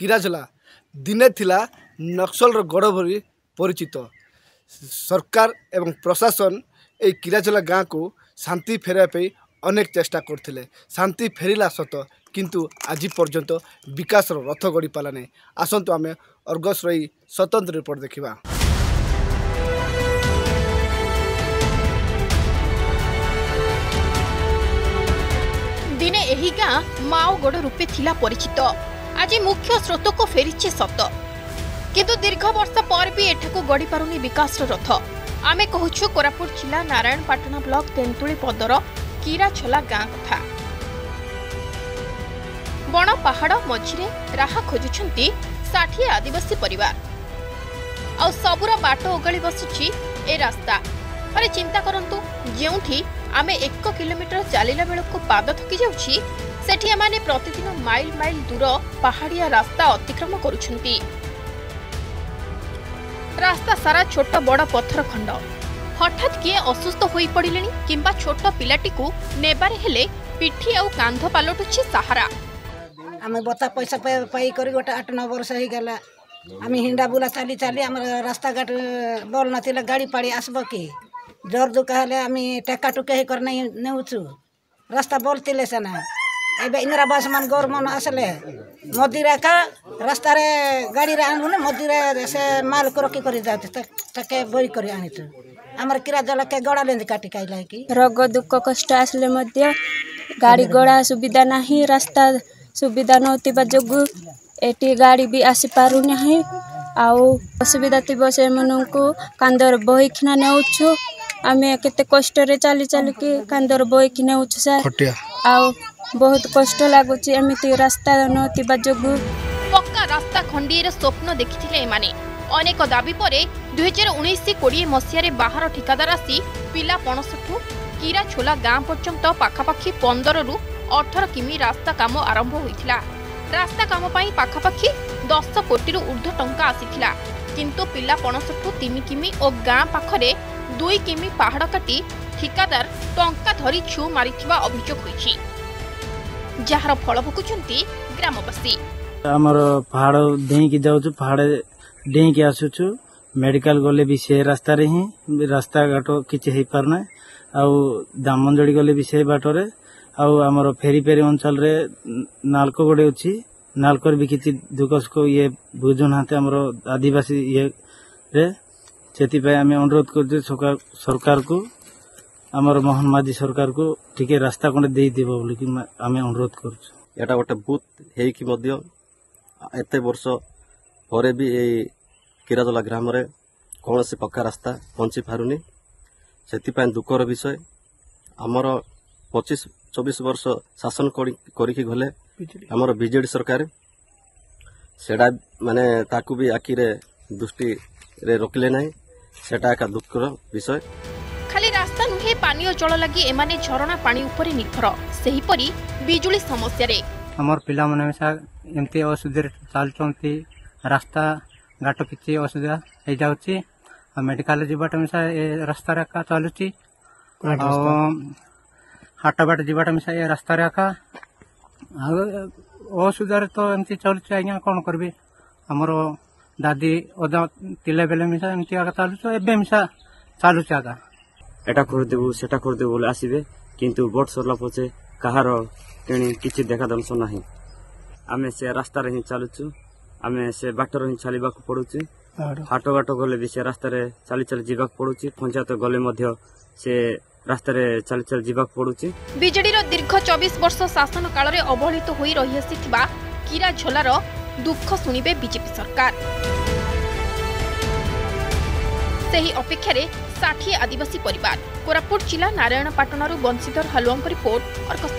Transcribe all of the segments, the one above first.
କିରାଜଲା ଦିନେ ଥିଲା ନକ୍ସଲର ଗଡ଼ ଭଳି ପରିଚିତ ସରକାର ଏବଂ ପ୍ରଶାସନ ଏହି କିରାଜଲା ଗାଁକୁ ଶାନ୍ତି ଫେରାଇବା ପାଇଁ ଅନେକ ଚେଷ୍ଟା କରିଥିଲେ ଶାନ୍ତି ଫେରିଲା ସତ କିନ୍ତୁ ଆଜି ପର୍ଯ୍ୟନ୍ତ ବିକାଶର ରଥ ଗଢ଼ିପାରିଲା ନାହିଁ ଆସନ୍ତୁ ଆମେ ଅର୍ଗସ୍ର ଏହି ସ୍ୱତନ୍ତ୍ର ରିପୋର୍ଟ ଦେଖିବା ଦିନେ ଏହି ଗାଁ ମାଓଗଡ଼ ରୂପେ ଥିଲା ପରିଚିତ ଆଜି ମୁଖ୍ୟ ସ୍ରୋତକୁ ଫେରିଛି ସତ କିନ୍ତୁ ଦୀର୍ଘ ବର୍ଷ ପରେ ବି ଏଠାକୁ ଗଢ଼ିପାରୁନି ବିକାଶର ରଥ ଆମେ କହୁଛୁ କୋରାପୁଟ ଜିଲ୍ଲା ନାରାୟଣପାଟଣା ବ୍ଲକ ତେନ୍ତୁଳି ପଦର କିରାଛଲା ଗାଁ କଥା ବଣ ପାହାଡ଼ ମଝିରେ ରାହା ଖୋଜୁଛନ୍ତି ଷାଠିଏ ଆଦିବାସୀ ପରିବାର ଆଉ ସବୁର ବାଟ ଓଗାଳି ବସୁଛି ଏ ରାସ୍ତା ଚିନ୍ତା କରନ୍ତୁ ଯେଉଁଠି ଆମେ ଏକ କିଲୋମିଟର ଚାଲିଲା ବେଳକୁ ପାଦ ଥକି ଯାଉଛି ସେଠି ଏମାନେ ପ୍ରତିଦିନ ମାଇଲ ମାଇଲ ଦୂର ପାହାଡ଼ିଆ ରାସ୍ତା ଅତିକ୍ରମ କରୁଛନ୍ତି ରାସ୍ତା ସାରା ଛୋଟ ବଡ଼ ପଥର ଖଣ୍ଡ ହଠାତ୍ କିଏ ଅସୁସ୍ଥ ହୋଇପଡ଼ିଲେଣି କିମ୍ବା ଛୋଟ ପିଲାଟିକୁ ନେବାରେ ହେଲେ ପିଠି ଆଉ କାନ୍ଧ ପାଲଟୁଛି ସାହାରା ଆମେ ବତା ପଇସା ପାଇକରି ଗୋଟେ ଆଠ ନଅ ବର୍ଷ ହେଇଗଲା ଆମେ ହିଣ୍ଡା ବୁଲା ଚାଲି ଚାଲି ଆମର ରାସ୍ତାଘାଟ ଭଲ ନଥିଲା ଗାଡ଼ି ପାଡ଼ି ଆସିବ କି ଜୋର ଦୁଃଖ ହେଲେ ଆମେ ଟେକା ଟୁକା ହେଇକରି ନେଇ ନେଉଛୁ ରାସ୍ତା ଭଲ ଥିଲେ ସେନା ଏବେ ଇନ୍ଦିରା ଆବାସ ମାନଙ୍କର ମନ ଆସିଲେ ମୋଦିରେ ଏକା ରାସ୍ତାରେ ଗାଡ଼ିରେ ଆଣିଲୁନି ମୋଦିରେ ସେ ମାଲକୁ ରଖି କରି ଯାଉଛି ତାକେ ବୋହି କରି ଆଣିଛୁ ଆମର କିରା ଜଳକେ ଗଡ଼ାଲେନ୍ତି କାଟିକି ଆଇଲା କି ରୋଗ ଦୁଃଖ କଷ୍ଟ ଆସିଲେ ମଧ୍ୟ ଗାଡ଼ି ଗୋଡ଼ା ସୁବିଧା ନାହିଁ ରାସ୍ତା ସୁବିଧା ନଥିବା ଯୋଗୁଁ ଏଠି ଗାଡ଼ି ବି ଆସିପାରୁନାହିଁ ଆଉ ଅସୁବିଧା ଥିବ ସେମାନଙ୍କୁ କାନ୍ଦରେ ବୋହିକିନା ନେଉଛୁ ଆମେ କେତେ କଷ୍ଟରେ ଚାଲି ଚାଲିକି କାନ୍ଦର ବୋହିକି ନେଉଛୁ ସାର୍ ଆଉ ବହୁତ କଷ୍ଟ ଲାଗୁଛି ଏମିତି ରାସ୍ତା ନଥିବା ଯୋଗୁଁ ପକ୍କା ରାସ୍ତା ଖଣ୍ଡିଏର ସ୍ୱପ୍ନ ଦେଖିଥିଲେ ଏମାନେ ଅନେକ ଦାବି ପରେ ଦୁଇହଜାର ଉଣେଇଶ କୋଡ଼ିଏ ମସିହାରେ ବାହାର ଠିକାଦାର ଆସି ପିଲା ପଣସଠୁ କିରାଛୋଲା ଗାଁ ପର୍ଯ୍ୟନ୍ତ ପାଖାପାଖି ପନ୍ଦରରୁ ଅଠର କିମି ରାସ୍ତା କାମ ଆରମ୍ଭ ହୋଇଥିଲା ରାସ୍ତା କାମ ପାଇଁ ପାଖାପାଖି ଦଶ କୋଟିରୁ ଉର୍ଦ୍ଧ୍ୱ ଟଙ୍କା ଆସିଥିଲା କିନ୍ତୁ ପିଲା ପଣସଠୁ ତିନି କିମି ଓ ଗାଁ ପାଖରେ ଦୁଇ କିମି ପାହାଡ଼ କାଟି ଠିକାଦାର ଟଙ୍କା ଧରି ଛୁ ମାରିଥିବା ଅଭିଯୋଗ ହୋଇଛି ଯାହାର ଫଳ ଭୋଗୁଛନ୍ତି ଗ୍ରାମବାସୀ ଆମର ପାହାଡ଼ ଡେଇଁକି ଯାଉଛୁ ପାହାଡ଼ ଡେଇଁକି ଆସୁଛୁ ମେଡିକାଲ ଗଲେ ବି ସେ ରାସ୍ତାରେ ହିଁ ରାସ୍ତାଘାଟ କିଛି ହେଇପାରୁନାହିଁ ଆଉ ଦାମନଯୋଡ଼ି ଗଲେ ବି ସେ ବାଟରେ ଆଉ ଆମର ଫେରିପେରି ଅଞ୍ଚଳରେ ନାଲକୋ ଗୋଟେ ଅଛି ନାଲକୋରେ ବି କିଛି ଦୁଃଖ ସୁଖ ଇଏ ବୁଝୁନାହାନ୍ତି ଆମର ଆଦିବାସୀ ଇଏରେ ସେଥିପାଇଁ ଆମେ ଅନୁରୋଧ କରୁଛୁ ସରକାରକୁ ଆମର ମୋହନ ମାଝି ସରକାରକୁ ଟିକେ ରାସ୍ତା ଖଣ୍ଡେ ଦେଇଦେବ ବୋଲିକି ଆମେ ଅନୁରୋଧ କରୁଛୁ ଏଇଟା ଗୋଟେ ବୁଥ୍ ହେଇକି ମଧ୍ୟ ଏତେ ବର୍ଷ ପରେ ବି ଏଇ କିରାଦୋଲା ଗ୍ରାମରେ କୌଣସି ପକ୍କା ରାସ୍ତା ପହଞ୍ଚି ପାରୁନି ସେଥିପାଇଁ ଦୁଃଖର ବିଷୟ ଆମର ପଚିଶ ଚବିଶ ବର୍ଷ ଶାସନ କରିକି ଗଲେ ଆମର ବିଜେଡ଼ି ସରକାର ସେଇଟା ମାନେ ତାକୁ ବି ଆଖିରେ ଦୃଷ୍ଟିରେ ରଖିଲେ ନାହିଁ সেটা একটা দুঃখের বিষয় খালি রাস্তা নুহে পানীয় জল লাগি এমানে ঝরণা পানি উপরে নির্ভর সেইপরি বিজুলি সমস্যারে আমার পিলা পিলামানে মিশা এমতি অসুবিধার চালচন্তি রাস্তা ঘাট কিছু অসুবিধা হয়ে যাচ্ছে আর মেডিকাল যাওয়াটা মিশা এ রাস্তার একা চলুছি হাট বাট যাওয়াটা মিশা এ রাস্তার একা আর অসুবিধারে তো এমতি চলুছি আজ্ঞা কোণ করবি আমার dadi oda tile bele misa এমতি আগা চালুছো এবে মিশা চালুছে আগা এটা করে দেবু সেটা করে দেবু বলে আসিবে কিন্তু ভোট সরলা পଛେ କାହାର ତେଣୁ କିଛି ଦେଖାଦର୍ଶ ନାହିଁ ଆମେ ସେ ରାସ୍ତାରେ ହିଁ ଚାଲୁଛୁ ଆମେ ସେ ବାଟରେ ହିଁ ଚାଲିବାକୁ ପଡୁଛି ହାଟଘାଟ ଗଲେ ବି ସେ ରାସ୍ତାରେ ଚାଲି ଚାଲି ଯିବାକୁ ପଡୁଛି ପଞ୍ଚାୟତ ଗଲେ ମଧ୍ୟ ସେ ରାସ୍ତାରେ ଚାଲି ଚାଲି ଯିବାକୁ ପଡୁଛି ବିଜେଡିର ଦୀର୍ଘ ଚବିଶ ବର୍ଷ ଶାସନ କାଳରେ ଅବହେଳିତ ହୋଇ ରହିଆସିଥିବା କିରା ଝୋଲାର দুঃখ শুণবে বিজেপি সরকার সেই অপেক্ষার ষাঠিয়ে আদিবাসী পরিবার কোরাপুট জেলা নারায়ণপাটণর বংশীধর হালুয়া রিপোর্ট অর্গস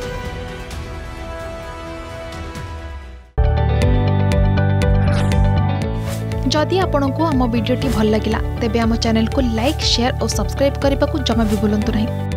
जदि आपण को आम भिडी भल लगा तेब आम चेल को लाइक सेयार और सब्सक्राइब करने को जमा भी बुलां नहीं